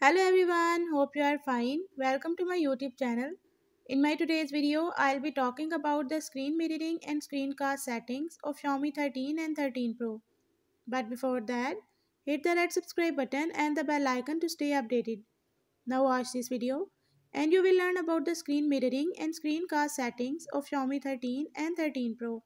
Hello everyone, hope you are fine. Welcome to my YouTube channel. In my today's video, I'll be talking about the screen mirroring and screencast settings of Xiaomi 13 and 13 Pro. But before that, hit the red subscribe button and the bell icon to stay updated. Now watch this video and you will learn about the screen mirroring and screencast settings of Xiaomi 13 and 13 Pro.